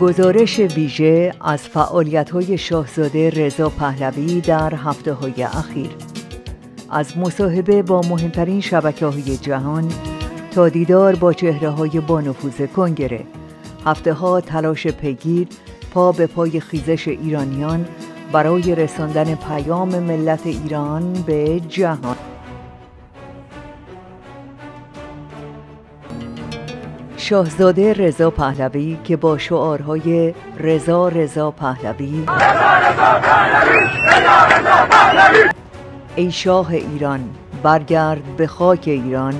گزارش ویژه از فعالیت شاهزاده رضا پهلوی در هفته های اخیر. از مصاحبه با مهمترین شبکه های جهان تا دیدار با چهره های بانفوذ کنگره. هفته ها تلاش پیگیر پا به پای خیزش ایرانیان برای رساندن پیام ملت ایران به جهان. شاهزاده رضا پهلوی که با شعارهای رضا رضا پهلوی. ای شاه ایران برگرد به خاک ایران.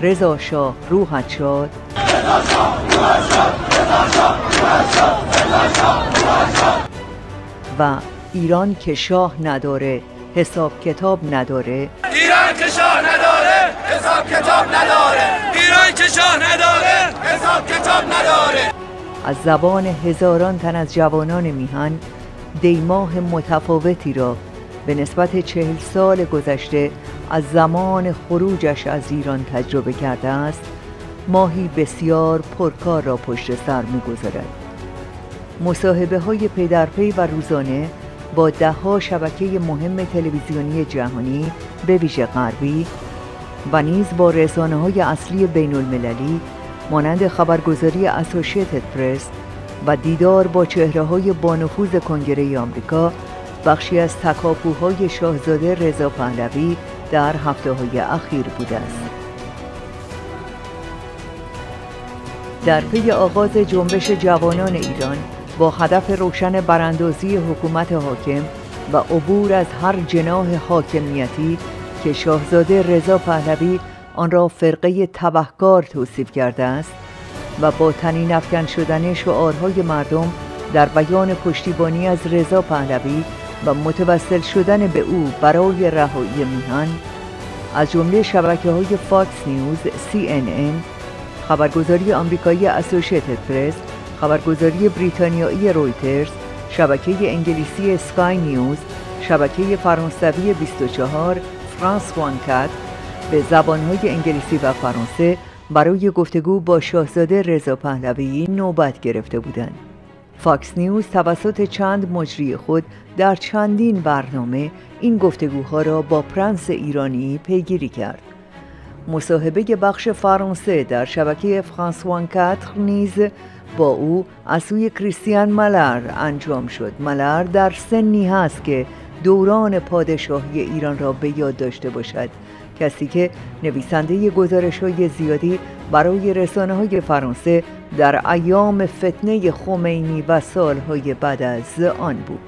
رضا شاه روحت شاد و ایران که شاه نداره حساب کتاب نداره. ایران که شاه نداره حساب کتاب نداره. ایران که شاه نداره حساب کتاب نداره. از زبان هزاران تن از جوانان میهن دیماه متفاوتی را به نسبت چهل سال گذشته از زمان خروجش از ایران تجربه کرده است. ماهی بسیار پرکار را پشت سر می‌گذارد. مصاحبه های پی و روزانه با دهها شبکه مهم تلویزیونی جهانی به ویژه غربی و نیز با رسانه های اصلی بین المللی مانند خبرگزاری اسوشیتد پرس و دیدار با چهره های بانفوذ کنگره آمریکا بخشی از تکاپوهای شاهزاده رضا پهلوی در هفته های اخیر بوده است. در پی آغاز جنبش جوانان ایران با هدف روشن براندازی حکومت حاکم و عبور از هر جناح حاکمیتی که شاهزاده رضا پهلوی آن را فرقه تبهکار توصیف کرده است و با تنین افکن شدن شعارهای مردم در بیان پشتیبانی از رضا پهلوی و متوسل شدن به او برای رهایی میهن از جمله شبکه های فاکس نیوز، CNN، خبرگزاری آمریکایی اسوشیتد پرس خبرگزاری بریتانیایی رویترز، شبکه انگلیسی سکای نیوز، شبکه فرانسوی 24 France vingt-quatre به زبانهای انگلیسی و فرانسه برای گفتگو با شاهزاده رضا پهلوی نوبت گرفته بودند. فاکس نیوز توسط چند مجری خود در چندین برنامه این گفتگوها را با پرنس ایرانی پیگیری کرد. مصاحبه بخش فرانسه در شبکه فرانس وانکتر نیز با او از سوی کریستیان ملر انجام شد. ملر در سنی هست که دوران پادشاهی ایران را به یاد داشته باشد. کسی که نویسنده گزارش های زیادی برای رسانه های فرانسه در ایام فتنه خمینی و سالهای بعد از آن بود.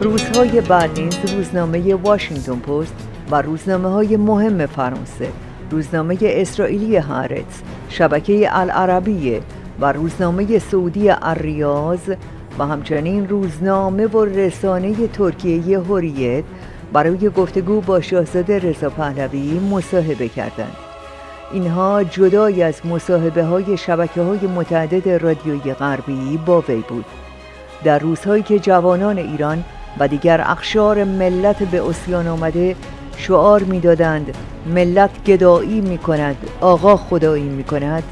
روزهای بعد نیز روزنامه واشنگتن پست و روزنامه های مهم فرانسه. روزنامه اسرائیلی هارتز شبکه العربیه و روزنامه سعودی الریاض و همچنین روزنامه و رسانه ترکیه هوریت برای گفتگو با شاهزاده رضا پهلوی مصاحبه کردند. اینها جدای از مصاحبه های شبکه های متعدد رادیویی غربی با وی بود. در روزهایی که جوانان ایران و دیگر اخشار ملت به اسیان آمده شعار می‌دادند ملت گدایی می کند آقا خدایی می کند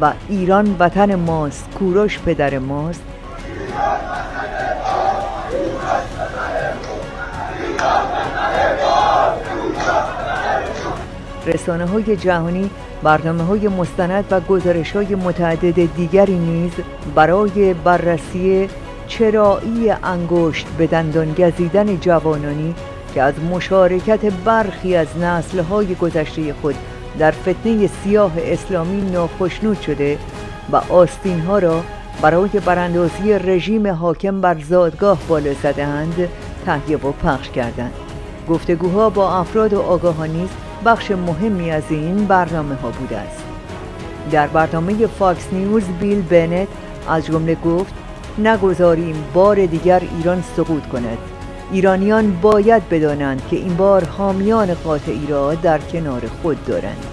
و ایران وطن ماست کوروش پدر ماست. رسانه های جهانی برنامه های مستند و گزارش های متعدد دیگری نیز برای بررسی چرایی انگشت به دندان گزیدن جوانانی که از مشارکت برخی از نسلهای گذشته خود در فتنه سیاه اسلامی ناخشنود شده و آستین ها را برای براندازی رژیم حاکم بر زادگاه بالا زدهاند تهیه و پخش کردند. گفتگوها با افراد و آگاهان نیز بخش مهمی از این برنامه ها بوده است. در برنامه فاکس نیوز بیل بنت از جمله گفت نگذاریم بار دیگر ایران سقوط کند. ایرانیان باید بدانند که این بار حامیان قاطعی را در کنار خود دارند.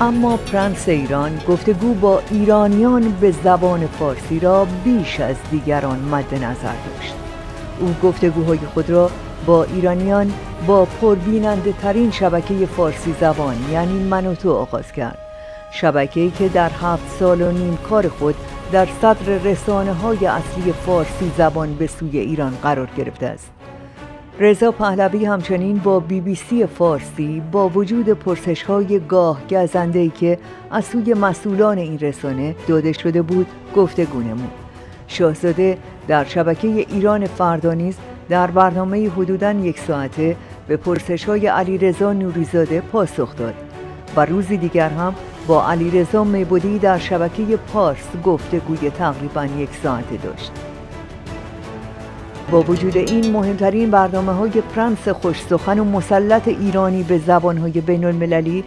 اما پرنس ایران گفتگو با ایرانیان به زبان فارسی را بیش از دیگران مد نظر داشت. او گفتگوهای خود را با ایرانیان با پربیننده ترین شبکه فارسی زبان یعنی من تو آغاز کرد. شبکه‌ای که در هفت سال و نیم کار خود در صدر رسانه های اصلی فارسی زبان به سوی ایران قرار گرفته است. رضا پهلوی همچنین با بی بی سی فارسی با وجود پرسش های گاه گزنده که از سوی مسئولان این رسانه داده شده بود گفتگو نمود. شاهزاده در شبکه ایران فردا نیز در برنامه حدوداً یک ساعته به پرسش های علی رضا نوریزاده پاسخ داد و روزی دیگر هم با علی رضا میبودی در شبکه پارس گفتگوی تقریبا یک ساعته داشت. با وجود این مهمترین برنامه های پرنس خوشسخن و مسلط ایرانی به زبان های بین المللی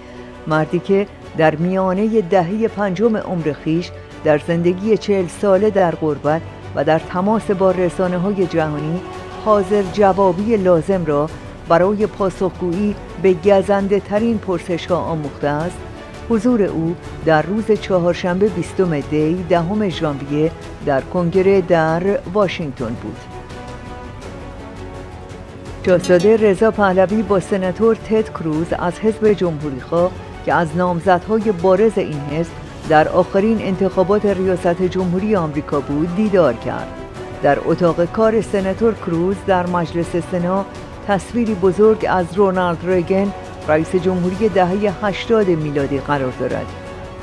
مردی که در میانه دهه پنجم عمر خیش در زندگی چهل ساله در غربت و در تماس با رسانه های جهانی حاضر جوابی لازم را برای پاسخگویی به گزنده ترین پرسش ها آموخته است. حضور او در روز چهارشنبه بیستم دی دهم ژانویه در کنگره در واشنگتن بود. شاهزاده رضا پهلوی با سناتور تد کروز از حزب جمهوریخواه که از نامزدهای بارز این حزب در آخرین انتخابات ریاست جمهوری آمریکا بود دیدار کرد. در اتاق کار سناتور کروز در مجلس سنا تصویری بزرگ از رونالد ریگن رئیس جمهوری دهه 80 میلادی قرار دارد.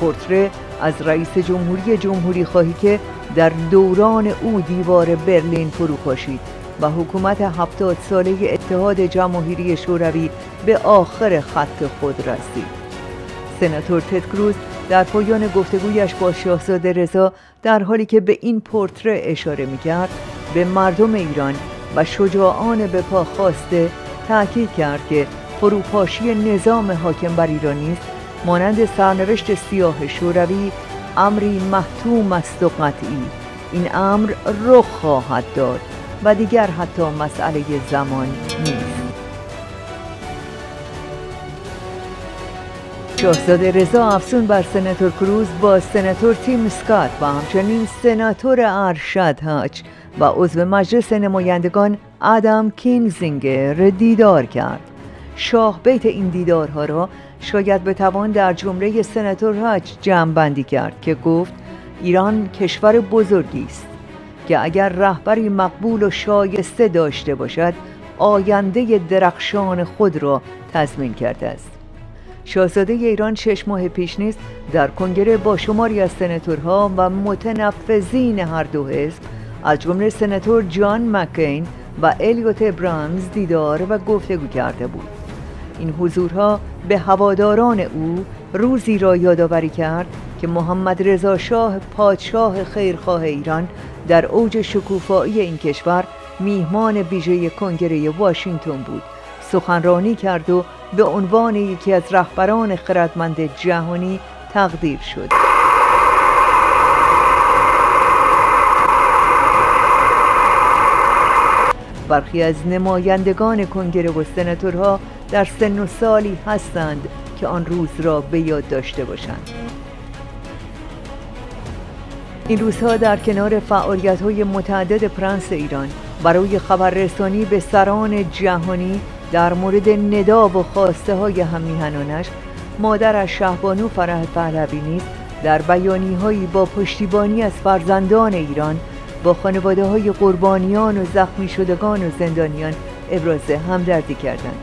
پورتره از رئیس جمهوری جمهوری خواهی که در دوران او دیوار برلین فرو پاشید و حکومت هفتاد ساله اتحاد جماهیری شوروی به آخر خط خود رسید. سناتور تد کروز در پایان گفتگویش با شاهزاده رضا در حالی که به این پورتره اشاره می‌کرد به مردم ایران و شجاعان به پا خواسته تاکید کرد که فروپاشی نظام حاکم بر ایران نیست مانند سرنوشت سیاه شوروی امری محتوم است و قطعی. این امر رخ خواهد داد و دیگر حتی مسئله زمان نیست. شاهزاده رضا افسون بر سناتور کروز با سناتور تیم سکات و همچنین سناتور ارشد هاچ و عضو مجلس نمایندگان آدم کینزینگر دیدار کرد. شاه بیت این دیدارها را شاید بتوان در جمله سناتور هاچ جمع بندی کرد که گفت ایران کشور بزرگی است که اگر رهبری مقبول و شایسته داشته باشد آینده درخشان خود را تضمین کرده است. شاهزاده ایران شش ماه پیش نیز در کنگره با شماری از سناتورها و متنفذین هر دو حزب از جمله سناتور جان مکین و الیوت برانز دیدار و گفتگو کرده بود. این حضورها به هواداران او روزی را یادآوری کرد که محمد رضا شاه پادشاه خیرخواه ایران در اوج شکوفایی این کشور میهمان ویژه کنگره واشنگتن بود. سخنرانی کرد و به عنوان یکی از رهبران خردمند جهانی تقدیر شد. برخی از نمایندگان کنگره و سناتورها در سن و سالی هستند که آن روز را به یاد داشته باشند. این روزها در کنار فعالیت های متعدد پرنس ایران برای خبررسانی به سران جهانی در مورد ندا و خواسته های همیهنانش مادر شهبانو فرح پهلوی نیز در بیانی هایی با پشتیبانی از فرزندان ایران با خانواده های قربانیان و زخمی شدگان و زندانیان ابراز همدردی کردند.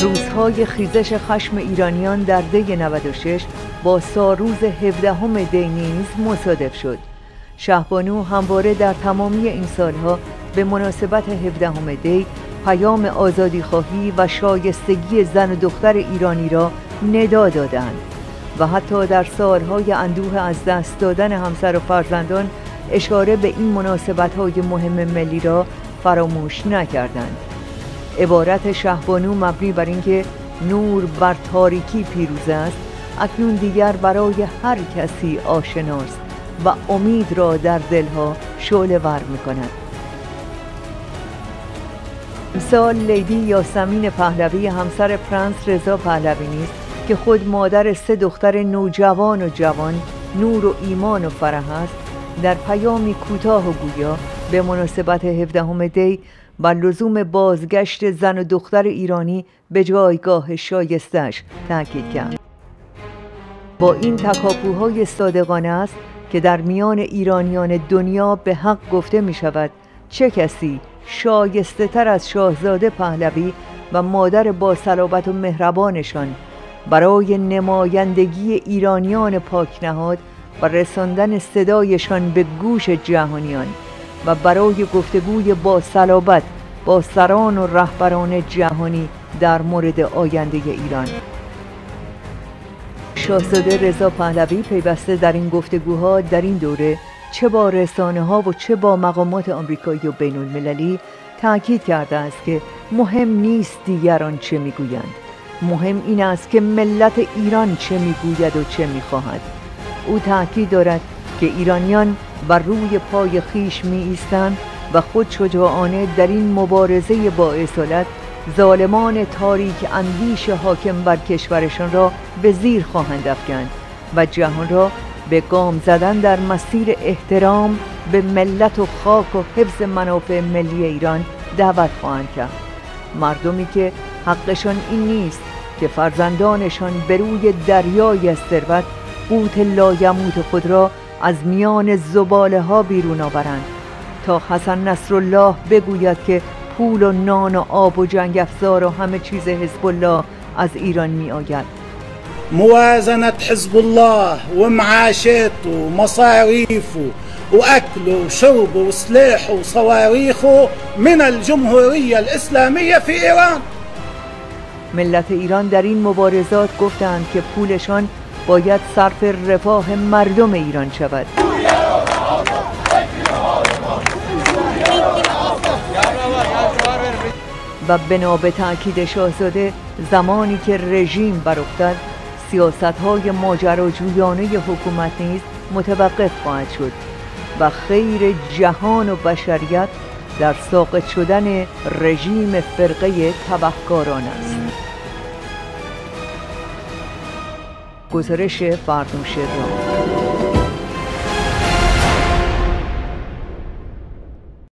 روزهای خیزش خشم ایرانیان در دی 96 با ساروز 17 همه دی نیز مصادف شد. شهبانو همواره در تمامی این سالها به مناسبت 17 همه دی پیام آزادی خواهی و شایستگی زن و دختر ایرانی را ندا دادند و حتی در سالهای اندوه از دست دادن همسر و فرزندان اشاره به این مناسبت های مهم ملی را فراموش نکردند. عبارت شهبانو مبنی بر اینکه نور بر تاریکی پیروز است اکنون دیگر برای هر کسی آشناست و امید را در دلها شعله ور می کند سال لیدی یاسمین پهلوی همسر پرنس رضا پهلوی نیست که خود مادر سه دختر نوجوان و جوان نور و ایمان و فرح است. در پیامی کوتاه و گویا به مناسبت 17 دی و لزوم بازگشت زن و دختر ایرانی به جایگاه شایستش تاکید کرد. با این تکاپوهای صادقانه است که در میان ایرانیان دنیا به حق گفته می شود چه کسی شایسته تر از شاهزاده پهلوی و مادر با صلابت و مهربانشان برای نمایندگی ایرانیان پاکنهاد و رساندن صدایشان به گوش جهانیان و برای گفتگوی با صلابت با سران و رهبران جهانی در مورد آینده ایران. شاهزاده رضا پهلوی پیوسته در این گفتگوها در این دوره چه با رسانه ها و چه با مقامات آمریکایی و بین المللی تاکید کرده است که مهم نیست دیگران چه می‌گویند. مهم این است که ملت ایران چه می‌گوید و چه می‌خواهد. او تاکید دارد که ایرانیان بر روی پای خیش می ایستند و خود شجاعانه در این مبارزه با اصالت ظالمان تاریک اندیش حاکم بر کشورشان را به زیر خواهند افکند و جهان را به گام زدن در مسیر احترام به ملت و خاک و حفظ منافع ملی ایران دعوت خواهند کرد. مردمی که حقشان این نیست که فرزندانشان به روی دریای ثروت قوت لایموت خود را از میان زباله ها بیرون آورند. تا حسن نصرالله بگوید که پول و نان و آب و جنگ افزار و همه چیز حزب الله از ایران می آید موازنة حزب الله ومعاشاته ومصاريفه وأكله وشربه وسلاحه وصواريخه من الجمهورية الإسلامية في إيران. ملت ایران در این مبارزات گفتند که پولشان باید صرف رفاه مردم ایران شود. و بنا به تاکید شاهزاده زمانی که رژیم بر افتد سیاست های ماجراجویانه حکومت نیز متوقف خواهد شد و خیر جهان و بشریت در ساقط شدن رژیم فرقه تبهکاران است. گزارش فردوش را